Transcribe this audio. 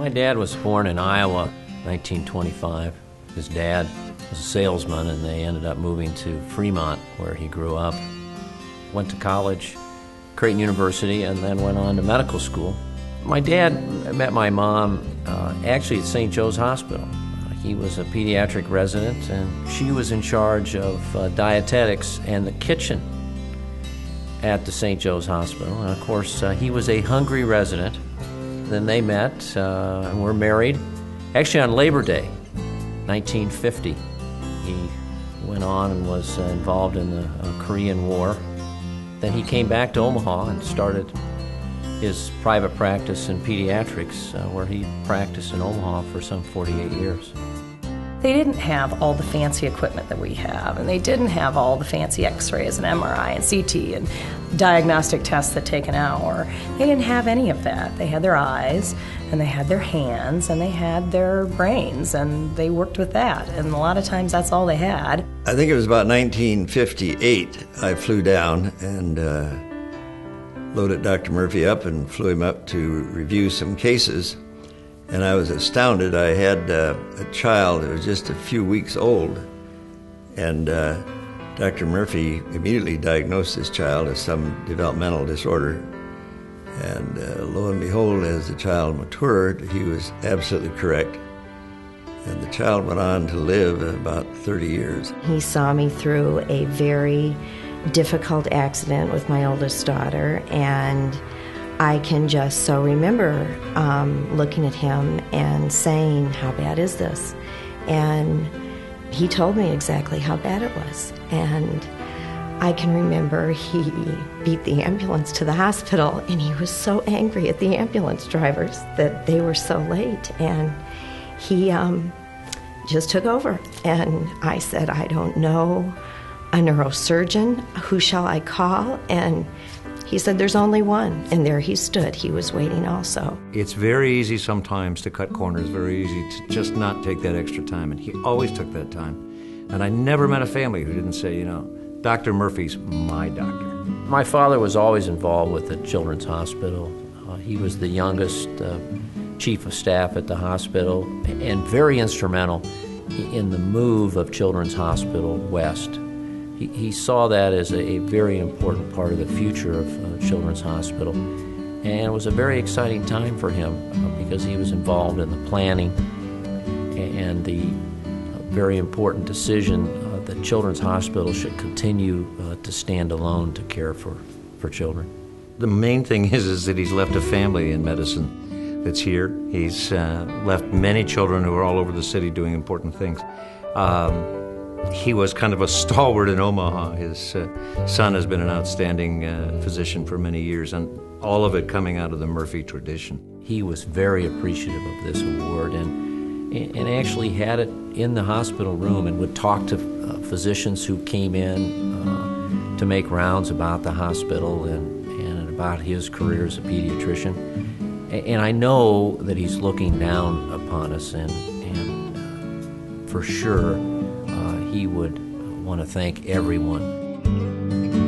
My dad was born in Iowa, 1925. His dad was a salesman, and they ended up moving to Fremont, where he grew up. Went to college, Creighton University, and then went on to medical school. My dad met my mom uh, actually at St. Joe's Hospital. He was a pediatric resident, and she was in charge of uh, dietetics and the kitchen at the St. Joe's Hospital. And of course, uh, he was a hungry resident. Then they met uh, and were married, actually on Labor Day, 1950. He went on and was uh, involved in the uh, Korean War. Then he came back to Omaha and started his private practice in pediatrics, uh, where he practiced in Omaha for some 48 years. They didn't have all the fancy equipment that we have, and they didn't have all the fancy x rays and MRI and CT and diagnostic tests that take an hour. They didn't have any of that. They had their eyes, and they had their hands, and they had their brains, and they worked with that. And a lot of times that's all they had. I think it was about 1958. I flew down and uh, loaded Dr. Murphy up and flew him up to review some cases and I was astounded. I had uh, a child that was just a few weeks old, and uh, Dr. Murphy immediately diagnosed this child as some developmental disorder. And uh, lo and behold, as the child matured, he was absolutely correct. And the child went on to live about 30 years. He saw me through a very difficult accident with my oldest daughter, and I can just so remember um, looking at him and saying, How bad is this? And he told me exactly how bad it was. And I can remember he beat the ambulance to the hospital, and he was so angry at the ambulance drivers that they were so late. And he um, just took over. And I said, I don't know a neurosurgeon. Who shall I call? And he said, There's only one. And there he stood. He was waiting also. It's very easy sometimes to cut corners, very easy to just not take that extra time. And he always took that time. And I never met a family who didn't say, you know, Dr. Murphy's my doctor. My father was always involved with the Children's Hospital. Uh, he was the youngest uh, chief of staff at the hospital and very instrumental in the move of Children's Hospital west he, saw that as a, a, very important part of the future of uh, Children's Hospital. And it was a very exciting time for him uh, because he was involved in the planning and the uh, very important decision uh, that Children's Hospital should continue uh, to stand alone to care for, for children. The main thing is, is that he's left a family in medicine that's here. He's uh, left many children who are all over the city doing important things. Um, he was kind of a stalwart in Omaha. His uh, son has been an outstanding uh, physician for many years, and all of it coming out of the Murphy tradition. He was very appreciative of this award and, and actually had it in the hospital room and would talk to uh, physicians who came in uh, to make rounds about the hospital and, and about his career as a pediatrician. And I know that he's looking down upon us, and, and uh, for sure, uh, he would want to thank everyone.